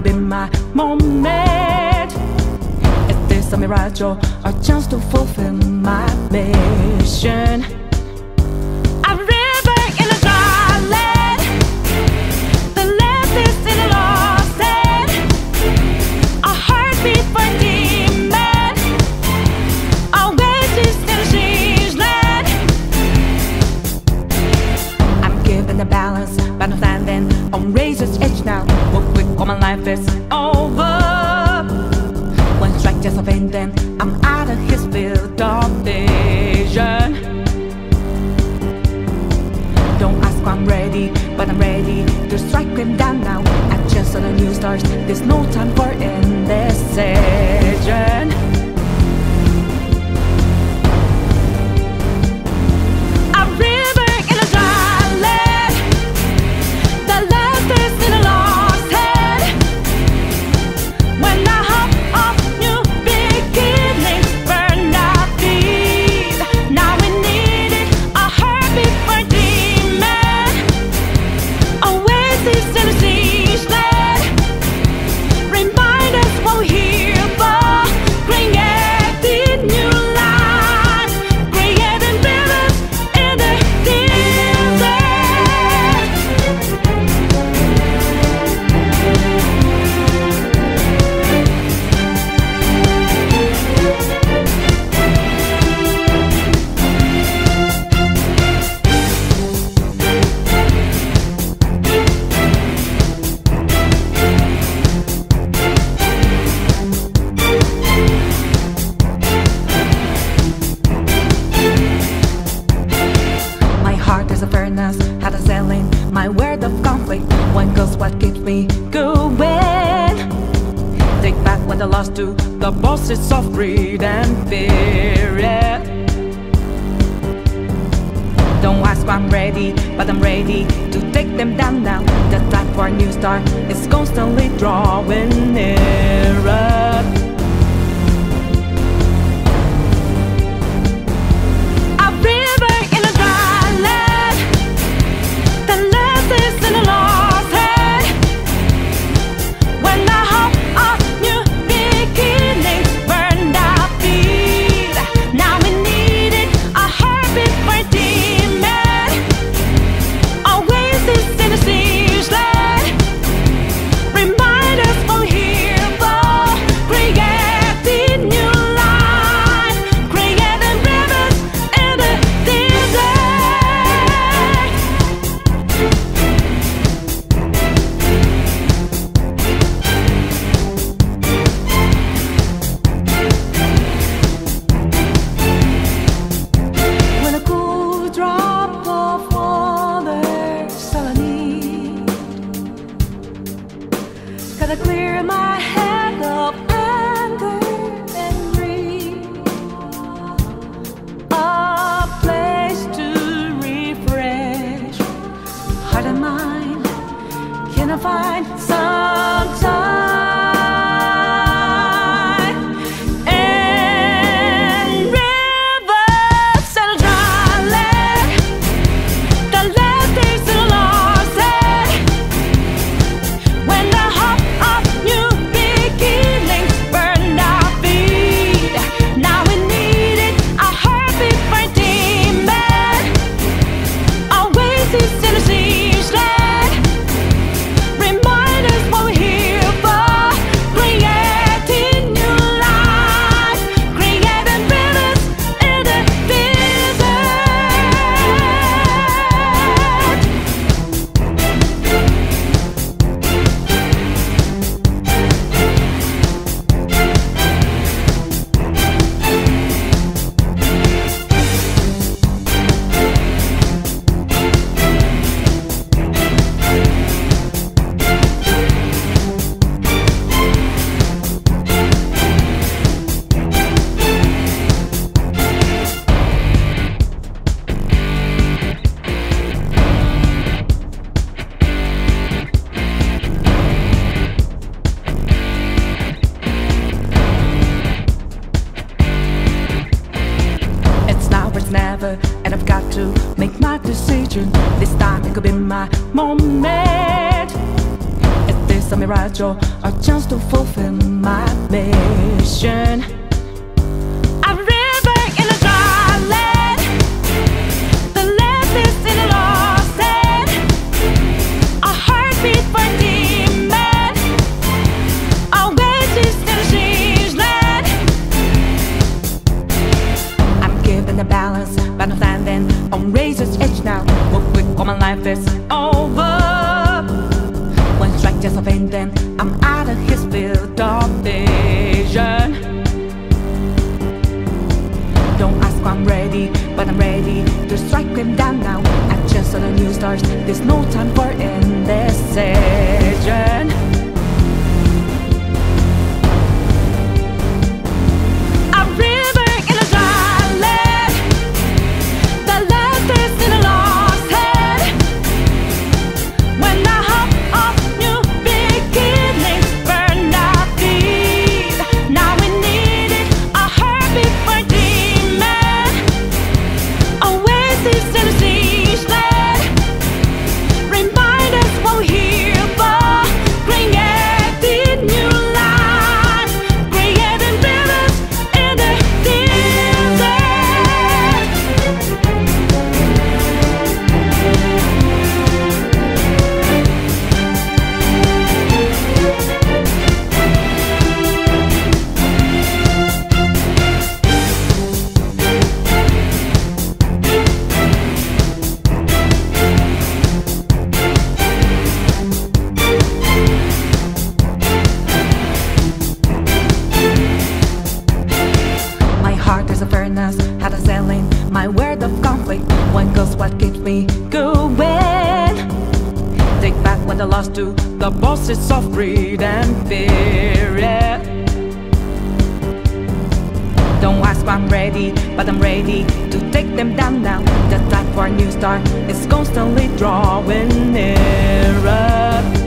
could be my moment. Is this a mirage or a chance to fulfill my mission? In the is in a lost. A heartbeat for. I'm the balance, but I'm standing on razor's Ready to strike them down now. I just saw the new stars. There's no time for indecision. I lost to the bosses of greed and fear. yeah. Don't ask why I'm ready, but I'm ready to take them down now. The time for a new start is constantly drawing nearer. Gotta clear my head of anger and greed A place to refresh. Heart and mind Can I find never, and I've got to make my decision. This time it could be my moment. At this, a mirage or a chance to fulfill my mission. Just a pain, then I'm out of his field of vision. Don't ask why I'm ready, but I'm ready to strike him down now. I just saw the new stars. There's no time for indecision. Lost to the bosses of greed and fear. yeah. Don't ask why I'm ready, but I'm ready to take them down now. The time for a new start is constantly drawing nearer.